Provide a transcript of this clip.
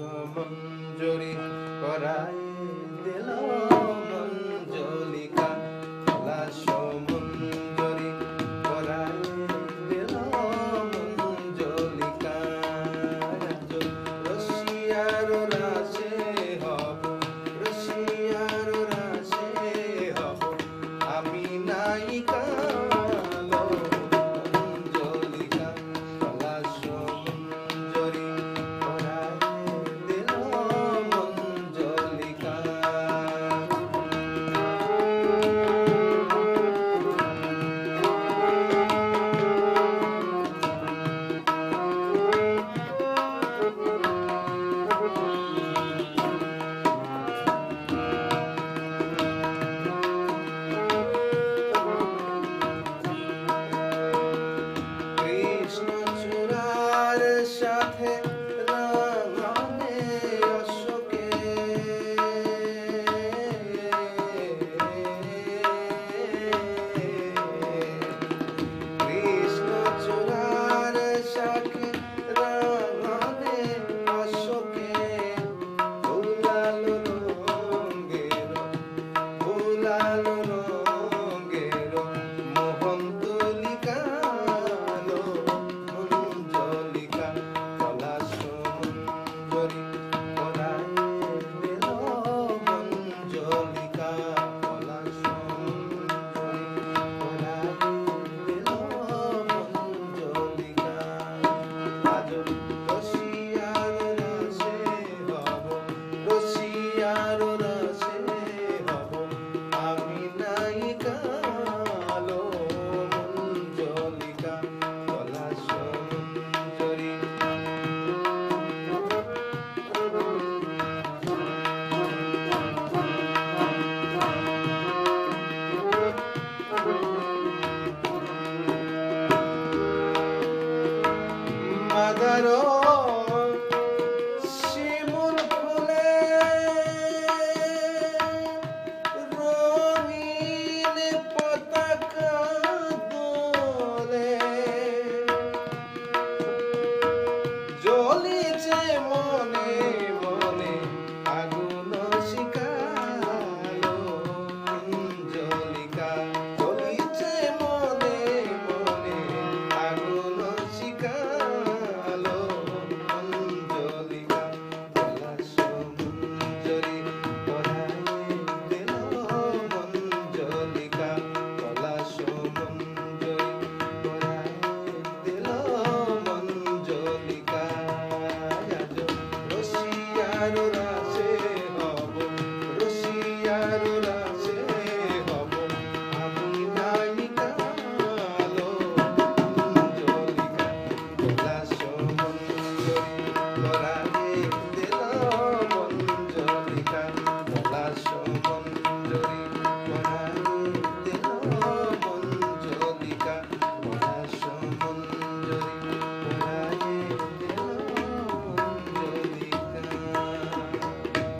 মঞ্জুরি করাই দিল ಮಗನೋ মঞ্জলিকা আজ রসিয়ার